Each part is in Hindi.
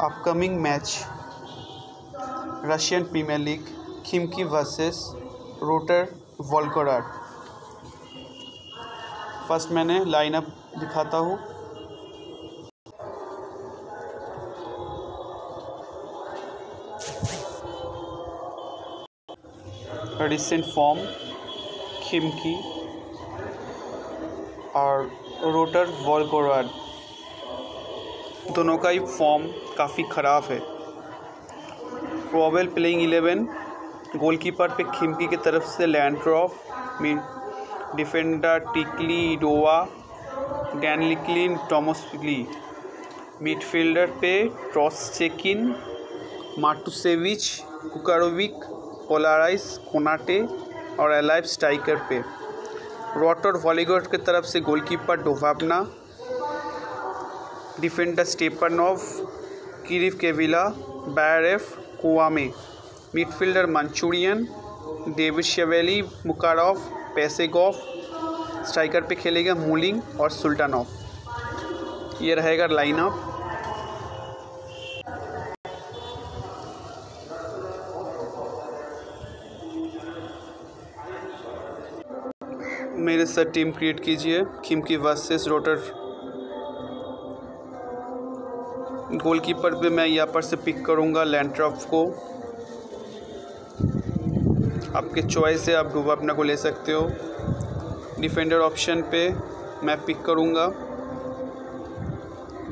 Upcoming match, Russian Premier League, Khimki versus Rotor Volgograd first मैंने लाइनअप दिखाता हूँ। रिसेंट फॉर्म, खिमकी और रोटर वॉल्कोराड दोनों का ही फॉर्म काफ़ी ख़राब है। प्रोबेल प्लेइंग इलेवन गोलकीपर पे खिमकी की तरफ़ से लैंड्रॉफ मीन डिफेंडर टिकली डोवा डैनलिक्लिन टॉमसली मिडफील्डर पे ट्रॉस चेकिन मार्टुसेविच कुकारोविक पोलाराइस कोनाटे और एलाइव स्ट्राइकर पे। रॉटर वॉलीगोट की तरफ़ से गोलकीपर डोवाबना डिफेंडर स्टेपनोव किरिव केविला बैरेफ कुआमे। मिडफील्डर मंचूरियन डेविड शेवेली मुकारोव पेसेगोफ। स्ट्राइकर पे खेलेगा मूलिंग और सुल्तानोव ये रहेगा लाइनअप मेरे साथ टीम क्रिएट कीजिए। किम खिमकी वर्सेस रोटर गोलकीपर पे मैं यहाँ पर से पिक करूँगा लैंड्रॉफ को। आपके चॉइस है, आप डूबा अपना को ले सकते हो। डिफेंडर ऑप्शन पे मैं पिक करूँगा।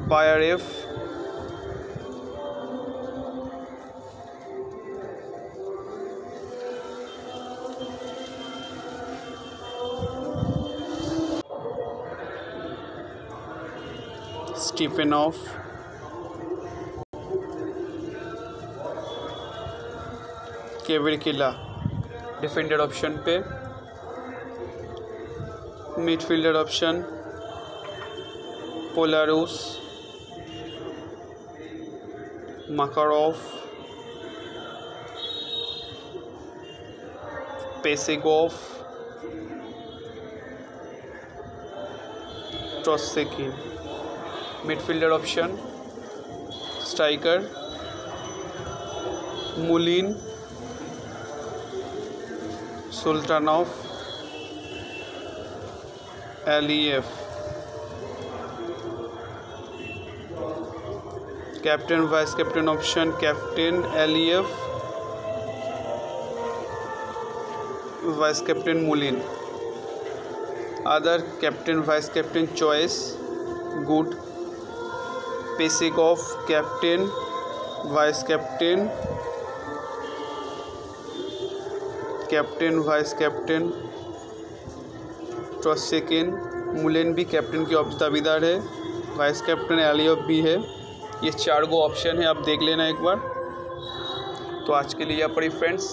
बायर एफ़ स्टीफन ऑफ़ केविड किला डिफेंडर ऑप्शन पे मिडफील्डर ऑप्शन पोलारूस मकारोफ पेसेगोफ ट्रॉसेकिन मिडफील्डर ऑप्शन स्ट्राइकर मुलिन Sultanov एलिएफ। Captain, vice captain option, captain एलिएफ। Vice captain मुलिन। Other captain, vice captain choice, good. पेसिक of captain, vice captain captain vice captain ट्रॉसेकिन मुलेन भी कैप्टन की दावेदार है। वाइस कैप्टन एलियफ भी है। ये चार गो ऑप्शन है, आप देख लेना एक बार। तो आज के लिए पर फ्रेंड्स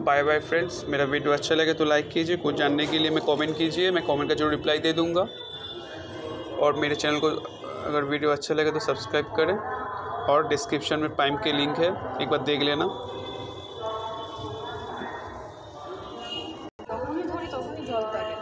बाय बाय फ्रेंड्स मेरा वीडियो अच्छा लगे तो लाइक कीजिए। कुछ जानने के लिए मैं कमेंट कीजिए। मैं कमेंट का ज़रूर रिप्लाई दे दूँगा। और मेरे चैनल को अगर वीडियो अच्छा लगे तो सब्सक्राइब करें। और डिस्क्रिप्शन में पाइम के लिंक है। एक बार देख लेना। Jalan